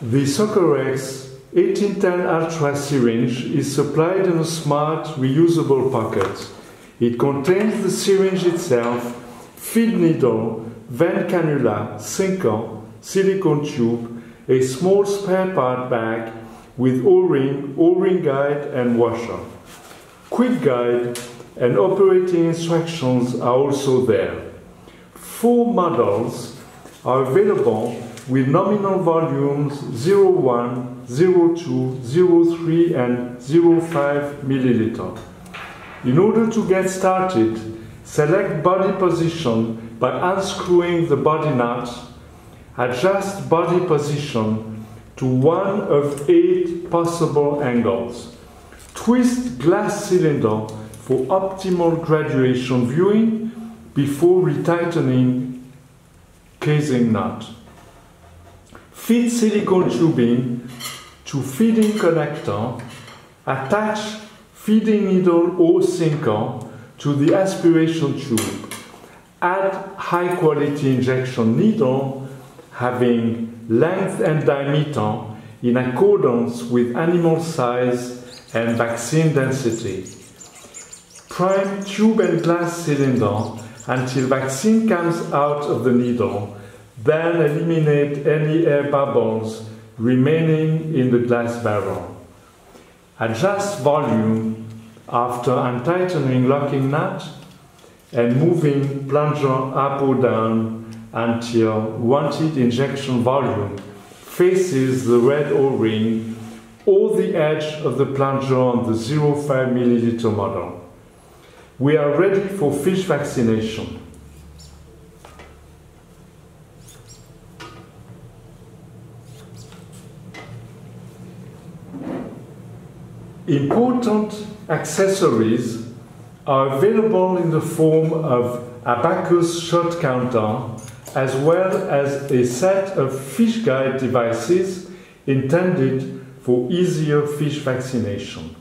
The Socorex 1810 Ultra syringe is supplied in a smart, reusable pocket. It contains the syringe itself, feed needle, vein cannula, sinker, silicone tube, a small spare part bag with O-ring, O-ring guide and washer. Quick guide and operating instructions are also there. Four models are available with nominal volumes 01, 02, 03 and 05 milliliter. In order to get started, select body position by unscrewing the body nut. Adjust body position to one of eight possible angles. Twist glass cylinder for optimal graduation viewing before retightening casing nut. Feed silicone tubing to feeding connector. Attach feeding needle or sinker to the aspiration tube. Add high quality injection needle having length and diameter in accordance with animal size and vaccine density. Prime tube and glass cylinder until vaccine comes out of the needle, then eliminate any air bubbles remaining in the glass barrel. Adjust volume after untightening locking nut and moving plunger up or down until wanted injection volume faces the red O-ring or the edge of the plunger on the 0.5 milliliter model. We are ready for fish vaccination. Important accessories are available in the form of abacus shot counter as well as a set of fish guide devices intended for easier fish vaccination.